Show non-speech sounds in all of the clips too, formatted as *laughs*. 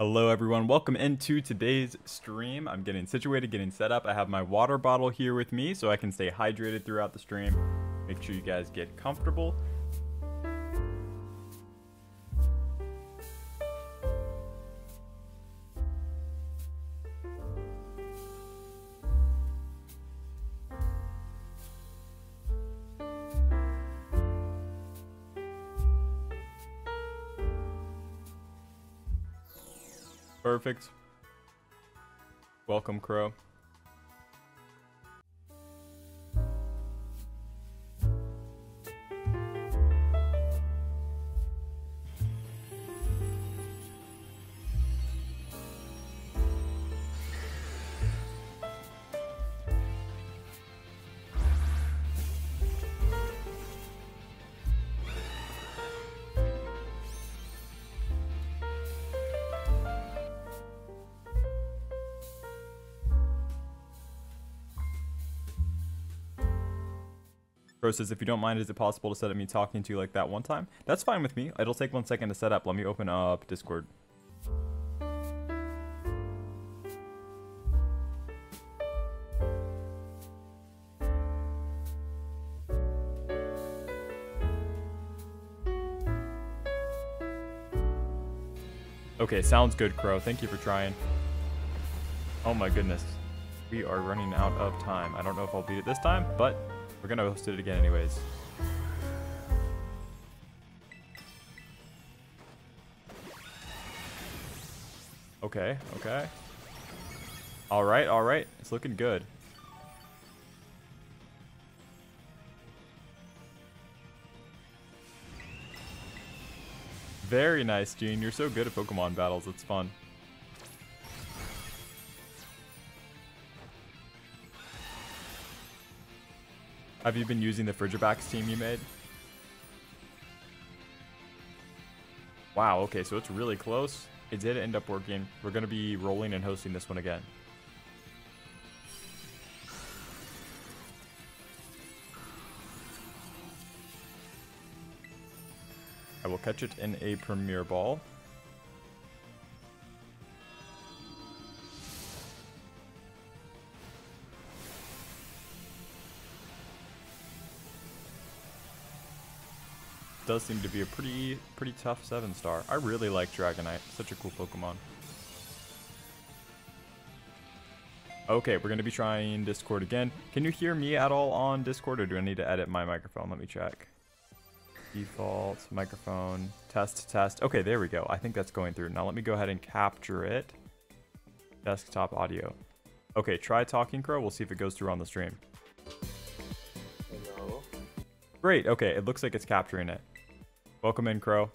Hello everyone, welcome into today's stream. I'm getting situated, getting set up. I have my water bottle here with me so I can stay hydrated throughout the stream. Make sure you guys get comfortable. Perfect. Welcome, Crow. Crow says, if you don't mind, is it possible to set up me talking to you like that one time? That's fine with me. It'll take one second to set up. Let me open up Discord. Okay, sounds good, Crow. Thank you for trying. Oh my goodness. We are running out of time. I don't know if I'll beat it this time, but we're gonna host it again anyways. Okay, okay. Alright, alright. It's looking good. Very nice, Gene. You're so good at Pokemon battles. It's fun. Have you been using the Frigibax team you made? Wow, okay, so it's really close. It did end up working. We're going to be rolling and hosting this one again. I will catch it in a Premier Ball. Does seem to be a pretty pretty tough 7 star. I really like Dragonite. Such a cool Pokemon. Okay, we're going to be trying Discord again. Can you hear me at all on Discord or do I need to edit my microphone? Let me check. Default, microphone, test, test. Okay, there we go. I think that's going through. Now let me go ahead and capture it. Desktop audio. Okay, try Talking Crow. We'll see if it goes through on the stream. Hello. Great, okay, it looks like it's capturing it. Welcome in, Crow.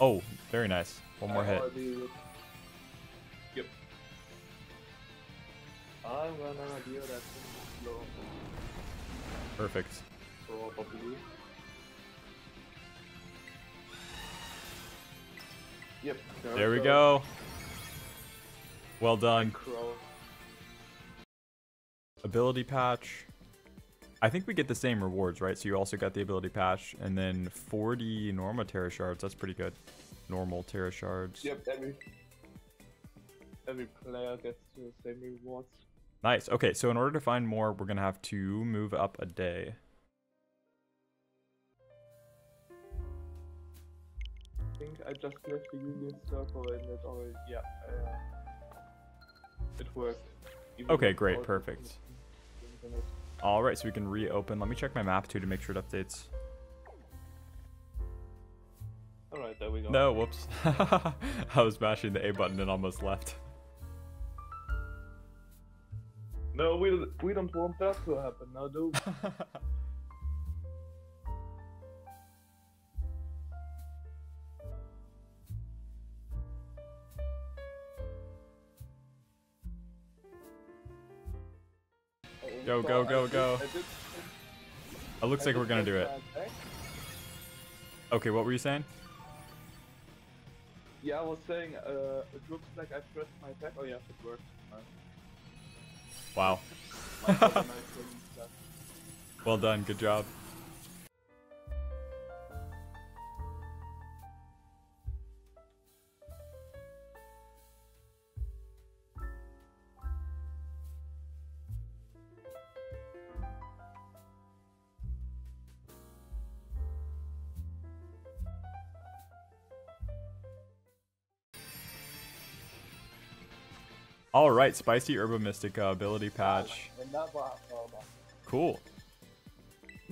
Oh, very nice. One more hit. Yep. I'm gonna deal that slow. Perfect. Probably. Yep. There we go. Well done. Ability patch. I think we get the same rewards, right? So you also got the ability patch, and then 40 normal Tera Shards. That's pretty good. Normal Tera Shards. Yep. Every every player gets the same rewards. Nice. Okay, so in order to find more, we're gonna have to move up a day. Think I just left the Union Circle and it already yeah. Uh, it worked. Even Okay, great, perfect. All right, so we can reopen. Let me check my map too to make sure it updates. Alright, there we go. No, whoops. *laughs* I was mashing the A button and almost left. No, we we don't want that to happen now, do we? Go, go, go, did- go. I did- It looks like we're gonna do it. Okay, what were you saying? Yeah, I was saying, uh, it looks like I pressed my attack. Oh yeah, it worked. Wow. My God, nice rolling stuff. Well done. Good job. All right, spicy Herba Mystica ability patch. Cool.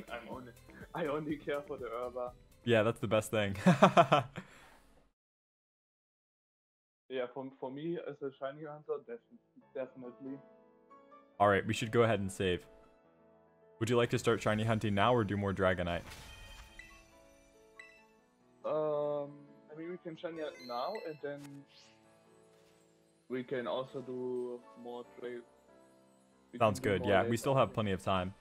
I'm only, I only care for the herba. Yeah, that's the best thing. *laughs* Yeah, for, for me as a shiny hunter, def- definitely. All right, we should go ahead and save. Would you like to start shiny hunting now or do more Dragonite? Um, I mean, we can shiny now, and then we can also do more trade. we Sounds good. Yeah, we still have plenty of time.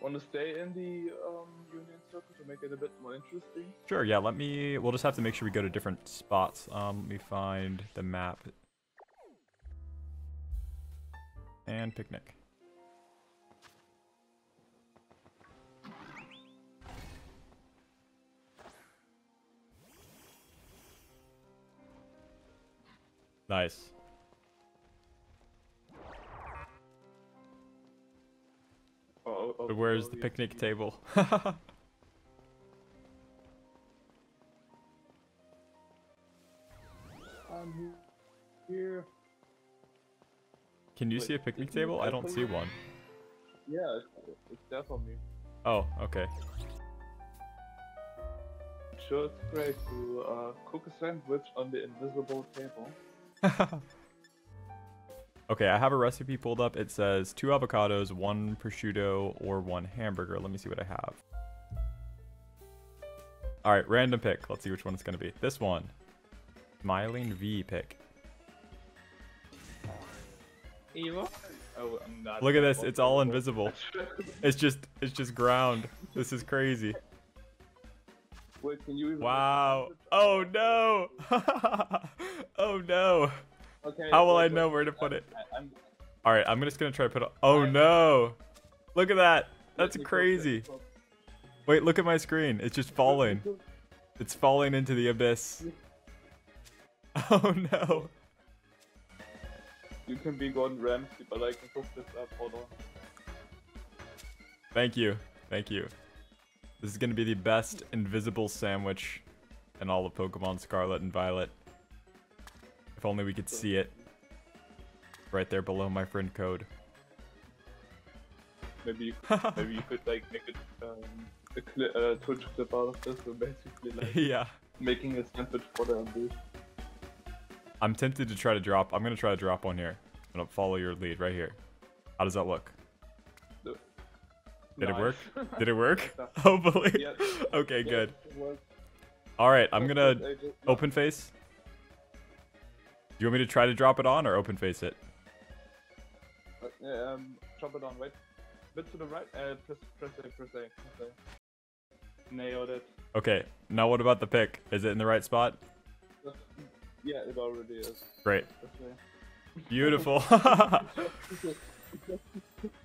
Want to stay in the um, Union Circle to make it a bit more interesting? Sure, yeah, let me... We'll just have to make sure we go to different spots. Um, let me find the map. And picnic. Nice. Oh, oh, where's oh, the yes, picnic yes. table? *laughs* I'm here. Can you Wait, see a picnic table? I don't see one. Yeah, it's, it's there for me. Oh, okay. Sure, it's great to uh, cook a sandwich on the invisible table. *laughs* okay, I have a recipe pulled up. It says two avocados, one prosciutto, or one hamburger. Let me see what I have. All right, random pick. Let's see which one it's gonna be. This one, Smiling Vee pick. Eva? Oh, I'm. Look at this. It's all invisible. *laughs* invisible. It's just, it's just ground. This is crazy. Wait, can you even Wow. Oh no. *laughs* oh no. Okay. How will wait, I wait, know where to put I'm- it? I- I'm, All right, I'm just gonna try to put. it. Oh no. Look at that. That's crazy. Wait, look at my screen. It's just falling. It's falling into the abyss. *laughs* Oh no. You can be Gordon Ramsay, but I can cook this up. Hold on. Thank you. Thank you. This is gonna be the best invisible sandwich in all of Pokemon Scarlet and Violet. If only we could see it. Right there below my friend code. Maybe you, *laughs* maybe you could like make it um, a cli- uh, Twitch clip out of this. So basically, like *laughs* yeah. making a sandwich for the unleashed. I'm tempted to try to drop. I'm gonna try to drop one here. I'm gonna follow your lead right here. How does that look? *laughs* Did it work? Did it work? Hopefully. Yeah. Okay, Yeah, good. All right, I'm gonna but I just- open face. Do you want me to try to drop it on or open face it? Uh, yeah, um, drop it on. Wait, bit to the right. Uh, press, press A, press A, press A. Nailed it. Okay, now what about the pick? Is it in the right spot? Yeah, it already is. Great. Beautiful. *laughs* *laughs*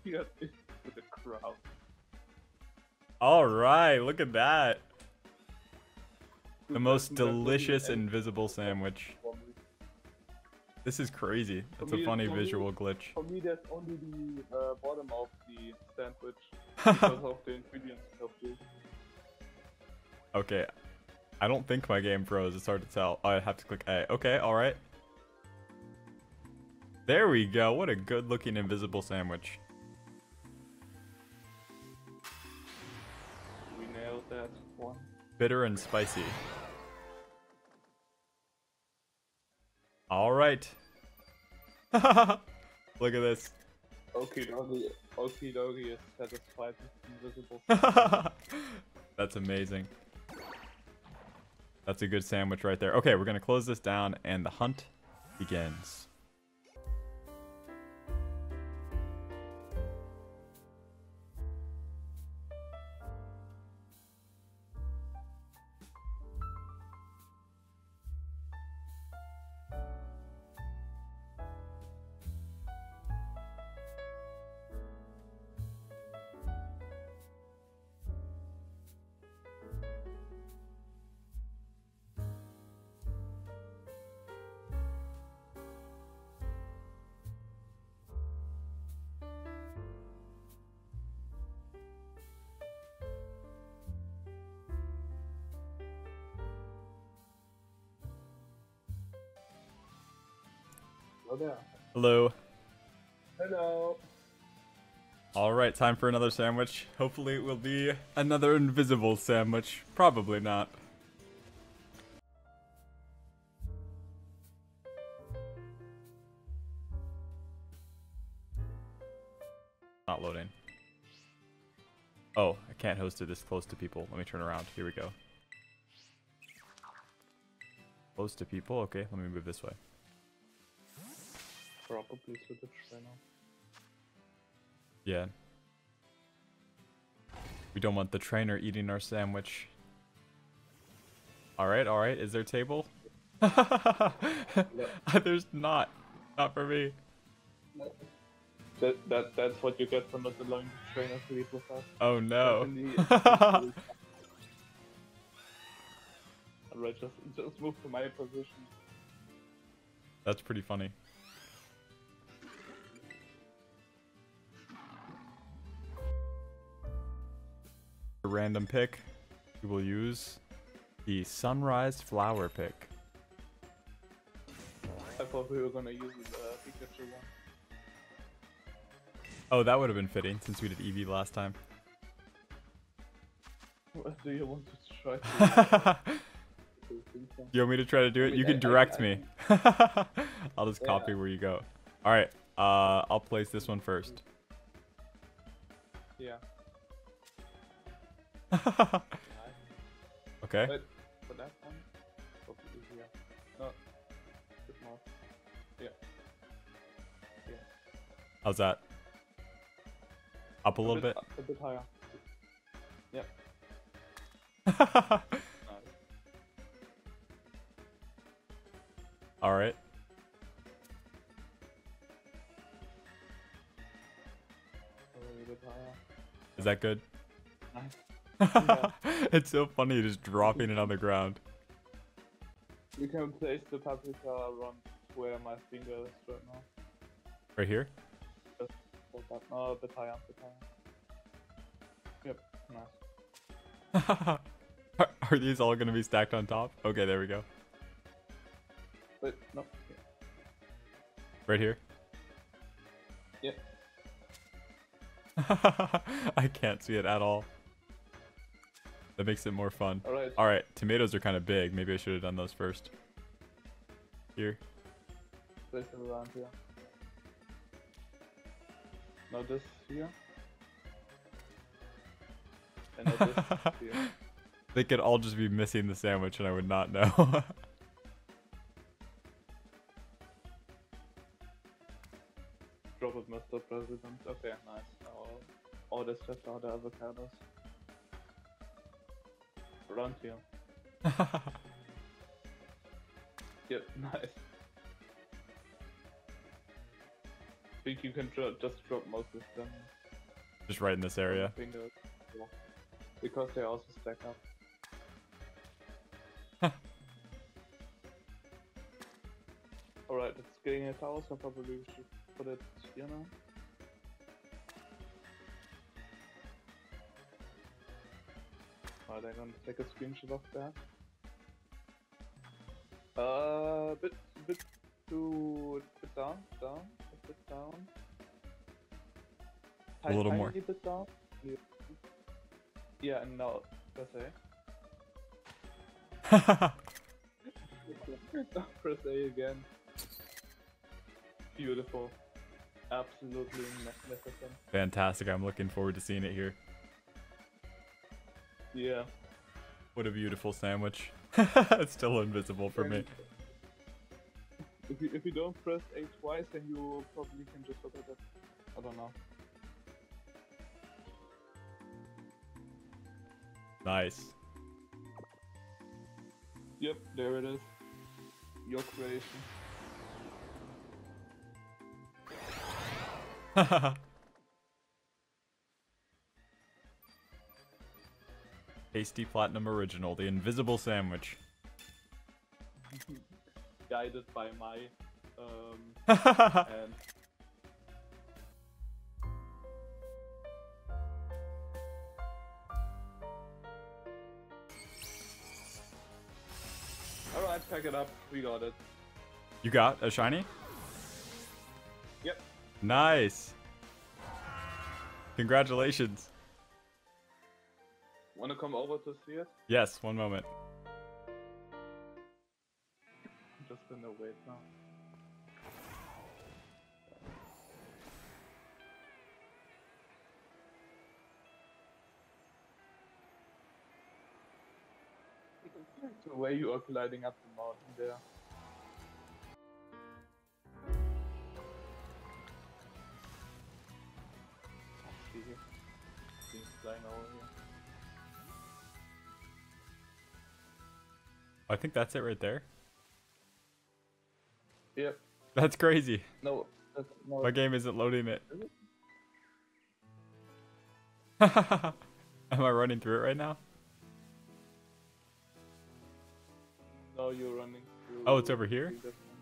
yeah, with the crowd. All right, look at that. The most that's- that's really delicious invisible sandwich. This is crazy. That's For a me- funny for me- visual glitch. For me, there's only the uh, bottom of the sandwich *laughs* because of the ingredients of the. Okay. I don't think my game froze. It's hard to tell. I have to click A. Okay, all right. There we go. What a good looking invisible sandwich. We nailed that one. Bitter and spicy. All right. *laughs* Look at this. Okie dokie. Okie dokie is satisfied invisible. *laughs* That's amazing. That's a good sandwich right there. Okay, we're going to close this down and the hunt begins. Oh. Hello. Hello. All right, time for another sandwich. Hopefully it will be another invisible sandwich. Probably not. Not loading. Oh, I can't host it this close to people. Let me turn around. Here we go. Close to people? Okay, let me move this way. Probably to the trainer. Yeah. We don't want the trainer eating our sandwich. Alright, alright. Is there a table? *laughs* There's not. Not for me. That, that that's what you get for not allowing the trainer to eat with us. Oh no. Alright, *laughs* just just move to my position. That's pretty funny. Random pick. We will use the sunrise flower pick. I thought we were gonna use the uh, Pikachu one. Oh, that would have been fitting since we did Eevee last time. What do you want to try to do? *laughs* You want me to try to do it? mean, You can I- direct I- me. *laughs* I'll just copy where you go. All right. Uh, I'll place this one first. Yeah. *laughs* okay. But for that one, probably easier. No, bit more. Yeah. Yeah. How's that? Up a little bit, bit. A bit higher. Yep. *laughs* All right. A little bit higher. Is that good? Nice. *laughs* it's so funny just dropping it on the ground. You can place the paprika around where my finger is right now. Right here. Hold that. No, a bit higher, a bit higher. Yep, nice. are, *laughs* are these all gonna be stacked on top? Okay, there we go. Wait, no. Right here. Yep. *laughs* I can't see it at all. That makes it more fun. Alright, All right, tomatoes are kind of big. Maybe I should have done those first. Here. place it around here. Now this here. And now this *laughs* here. They could all just be missing the sandwich and I would not know. *laughs* Drop it, Mr. President. Okay, nice. Now all this just are the avocados. Here. *laughs* Yep, nice. I think you can just drop most of them. just right in this area. Because they also stack up. *laughs* Alright, it's getting a tower, so probably we should put it here now. Alright, I'm gonna take a screenshot of that. Uh, bit, bit too, bit down, down, a bit down. A little more. Bit down. Yeah. And now press A. press A again. Beautiful. Absolutely magnificent. Fantastic. I'm looking forward to seeing it here. Yeah. What a beautiful sandwich. *laughs* it's still invisible for me. If you, if you don't press A twice, then you probably can just look at it. I don't know. Nice. Yep, there it is. Your creation. *laughs* Tasty Platinum Original, the invisible sandwich. *laughs* Guided by my um *laughs* and Alright, pack it up. We got it. you got a shiny? Yep. Nice. Congratulations. Wanna come over to see it? Yes, one moment. I'm just gonna wait now. The way you are gliding up the mountain there. See, here. things flying over here. I think that's it right there. Yep. That's crazy. No, that's no. My game isn't loading it. Is it? *laughs* Am I running through it right now? No, you're running through. Oh, it's over here? through this one.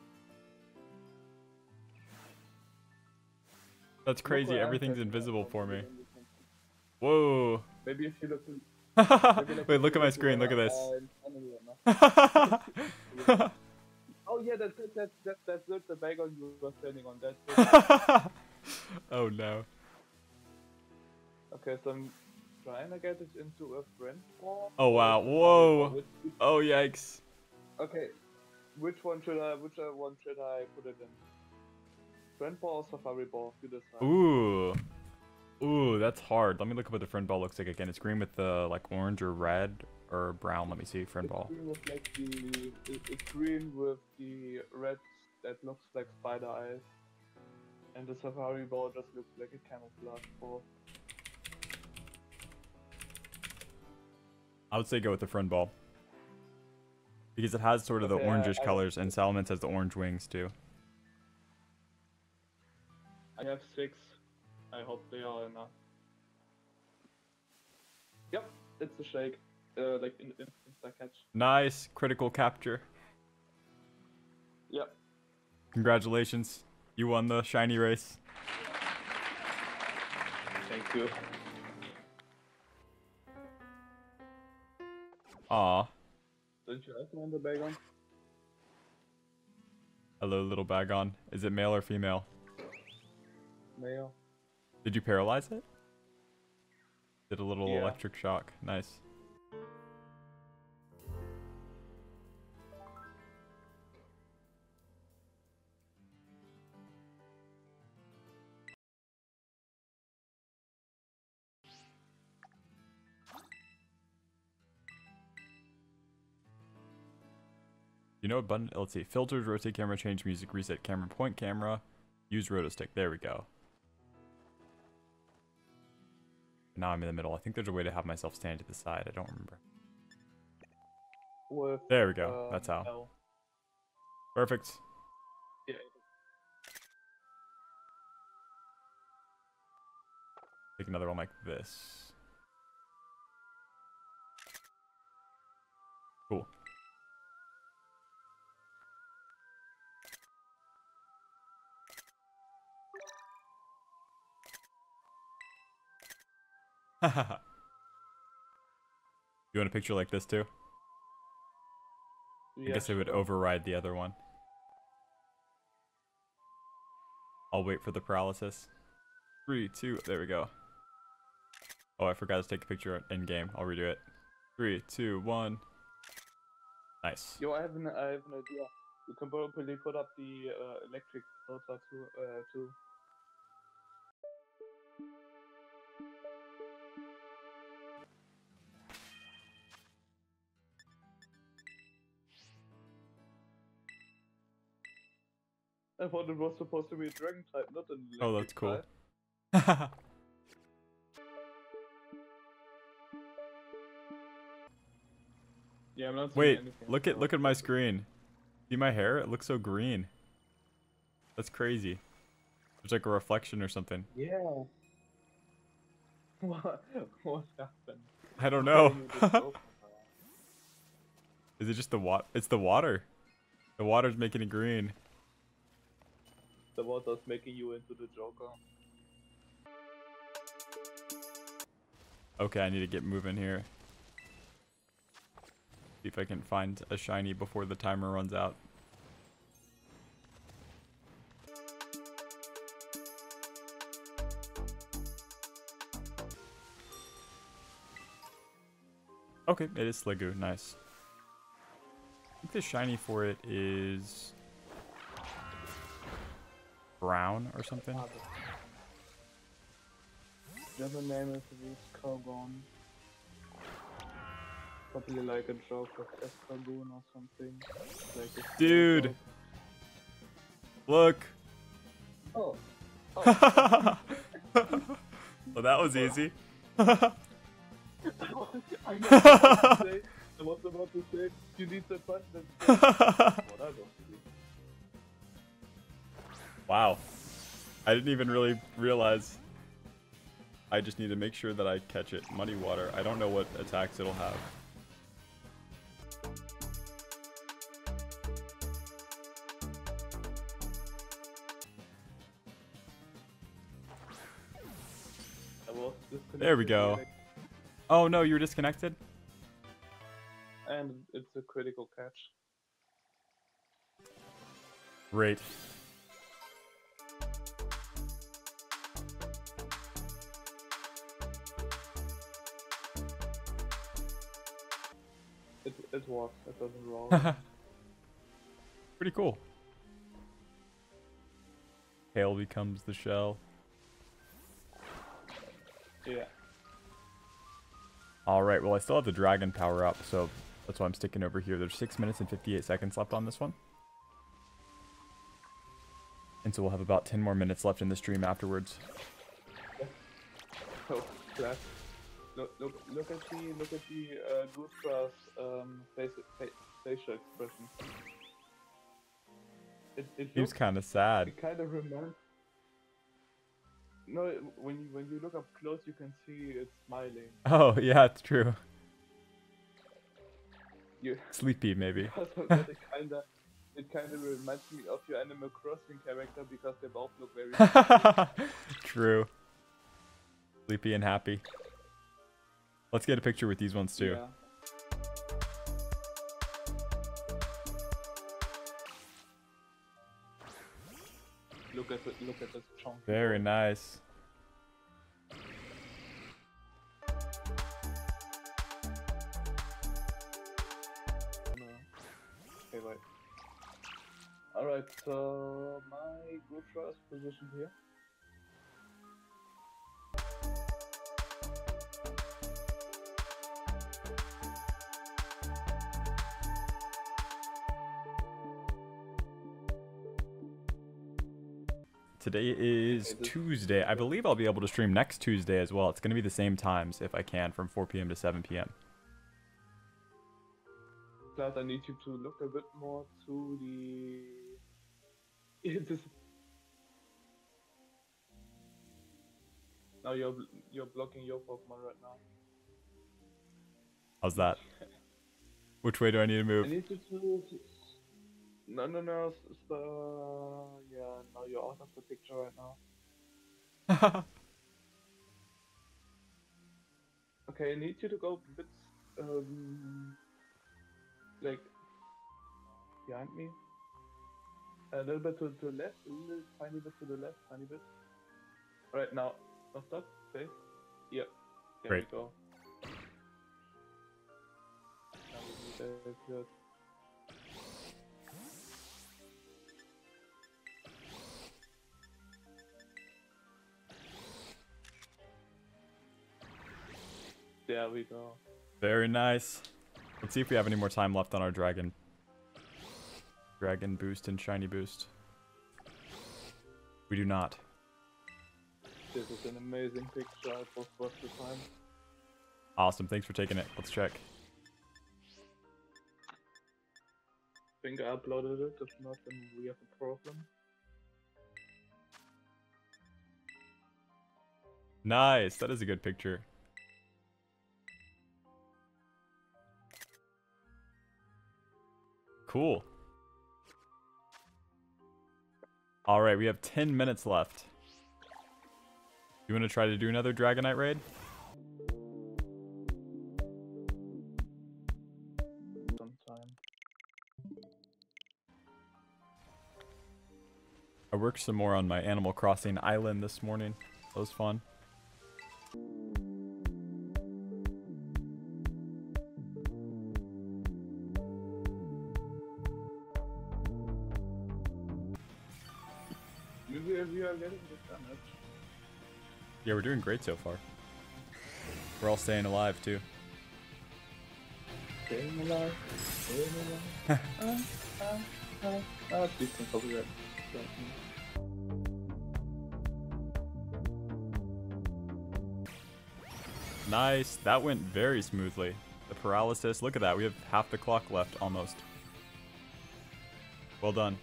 That's crazy. Everything's invisible for me. and you can see- Whoa. Maybe if you look. in- Wait, look at my screen. Look at this. in front of you, no? Oh yeah, that's it. That's that's that's good. The wagon you were standing on. That. *laughs* oh no. okay, so I'm trying to get this into a friend ball. Oh wow. Whoa. Oh yikes. Okay, which one should I? Which uh, one should I put it in? Friend ball or safari ball? You decide. Ooh. Ooh, that's hard. Let me look up what the friend ball looks like again. It's green with the like orange or red or brown. Let me see. Friend It's ball. green with like the it's green with the red that looks like spider eyes, and the safari ball just looks like a camouflage ball. I would say go with the friend ball. Because it has sort of the Okay, I- orangish I- colors and Salamence has the orange wings too. I have six. I hope they are enough. Yep, it's a shake. Uh, like in, in insta catch. Nice. Critical capture. Yep. Congratulations. You won the shiny race. Thank you. Aw. Don't you also want the Bagon? Hello, little bagon. Is it male or female? Mayo. Did you paralyze it? Did a little Yeah. electric shock. Nice. You know what button? Let's see. Filters, rotate camera, change music, reset camera, point camera, use rotostick. There we go. Now I'm in the middle. I think there's a way to have myself stand to the side. I don't remember. With, There we go. um, That's how. L. Perfect. Yeah. Take another one like this. *laughs* you want a picture like this too? I Yeah, guess it would override the other one. I'll wait for the paralysis. Three, two, there we go. Oh, I forgot to take a picture in game. I'll redo it. Three, two, one. Nice. Yo, I have an I have an idea. You can probably put up the uh, electric motor too. Uh, too. I thought it was supposed to be a dragon type, not an electric Oh, that's cool. *laughs* Yeah, I'm not Wait, anything. look at look at my screen. See my hair? It looks so green. That's crazy. There's like a reflection or something. Yeah. *laughs* What? What happened? I don't know. you just opened that? *laughs* Is it just the water? It's the water. The water's making it green the water's making you into the Joker. Okay, I need to get moving here. See if I can find a shiny before the timer runs out. Okay, it is Sliggoo, nice. I think the shiny for it is brown or something. The name is this Cargon. Probably like a joke of or something. Like a Dude. Look. Oh. *laughs* oh. well, that was easy. *laughs* I was about to say, I was about to say, you need the button and what wow. I didn't even really realize. I just need to make sure that I catch it. Muddy water. I don't know what attacks it'll have. I was disconnected There we go. Oh no, you were disconnected? And it's a critical catch. Great. It, works, it doesn't roll. *laughs* Pretty cool. Hail becomes the shell. yeah. Alright, well I still have the dragon power up, so that's why I'm sticking over here. There's 6 minutes and 58 seconds left on this one. And so we'll have about 10 more minutes left in the stream afterwards. Oh, crap. Look, look, look at the, look at the uh, Goodra's um, face, fa facial expression. It, it looks, kind of sad. it kind of reminds. No, when you when you look up close, you can see it's smiling. *laughs* Oh, yeah, it's true. You, *laughs* Sleepy, maybe. that, it *laughs* kinda, it kinda reminds me of your Animal Crossing character because they both look very. true. Sleepy and happy. Let's get a picture with these ones too. Yeah. Look at it, look at this chunk. Very nice. Okay, wait. Alright, so my Goodra is positioned here. Today is Tuesday. I believe I'll be able to stream next Tuesday as well. It's going to be the same times if I can from 4 p.m. to 7 p.m. Plus, I need you to look a bit more to the. *laughs* Now you're you're blocking your Pokemon right now. How's that? Which way do I need to I move? Need you to. No, no, no. s- s- uh, yeah, now you're out of the picture right now. *laughs* Okay, I need you to go a bit, um, like, behind me. A little bit to the left, a little tiny bit to the left, tiny bit. Alright, now, now stop, face. Yep, there Great. we go. There we go. Very nice. Let's see if we have any more time left on our dragon. Dragon boost and shiny boost. We do not. This is an amazing picture. Was worth the time. Awesome. Thanks for taking it. Let's check. I think I uploaded it. If not, then we have a problem. Nice. That is a good picture. Cool. All right, we have 10 minutes left. You want to try to do another Dragonite raid? Sometime. I worked some more on my Animal Crossing island this morning. That was fun. Yeah, we're doing great so far. We're all staying alive too. Staying alive, staying alive. *laughs* ah, ah, ah, please don't copyright. Don't. Nice. That went very smoothly. The paralysis. Look at that. We have half the clock left almost. Well done.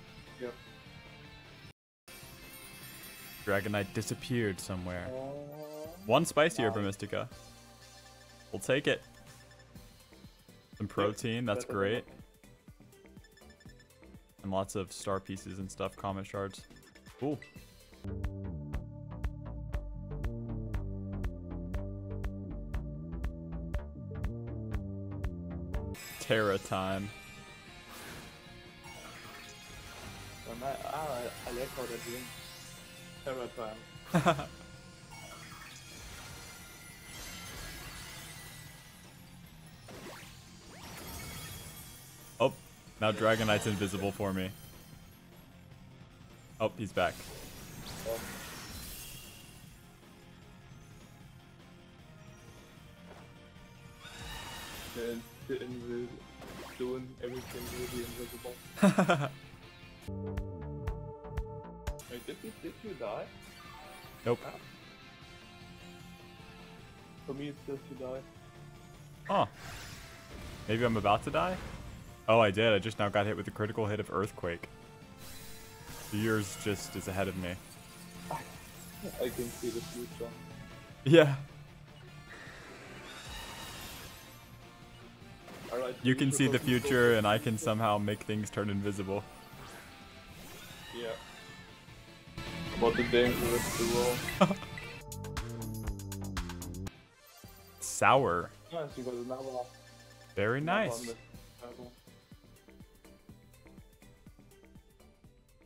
Dragonite disappeared somewhere. One spicy. Herba Mystica. We'll take it. Some protein. That's great. And lots of star pieces and stuff. Comet shards. Cool. Tera time. I, I, I like how they're doing Tera time. Um. *laughs* Oh, now Dragonite's invisible for me. Oh, he's back. Oh. The, the invis doing everything really invisible. *laughs* Did you, did you die? Nope. For me, it's just you die. Huh. Maybe I'm about to die? Oh, I did. I just now got hit with a critical hit of Earthquake. Yours just is ahead of me. I can see the future. Yeah. Alright. You can see the future, and I can somehow make things turn invisible. About the dangerous duo. Sour. Nice, you got another one. Very nice. on this level.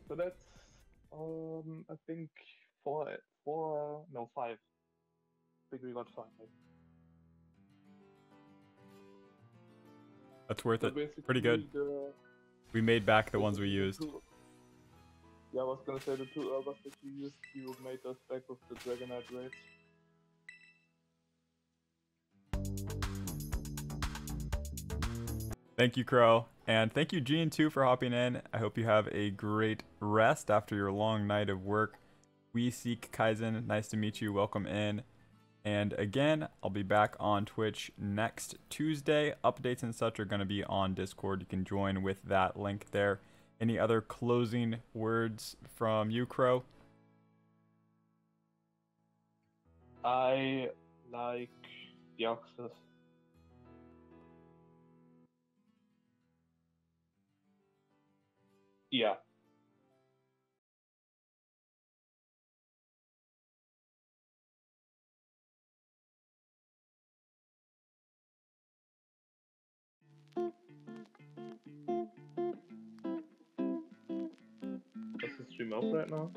So that's, um, I think four, four, no, five. I think we got five. That's worth So it. Pretty good. The, We made back the ones we used. Yeah, I was gonna say the two herbs that you used, you made us back with the Dragonite raids. Thank you, Crow. And thank you, Gene, too, for hopping in. I hope you have a great rest after your long night of work. We seek Kaizen. Nice to meet you. Welcome in. And again, I'll be back on Twitch next Tuesday. Updates and such are going to be on Discord. You can join with that link there. Any other closing words from you, Crow? I like the Deoxys. Yeah. Stream off right now?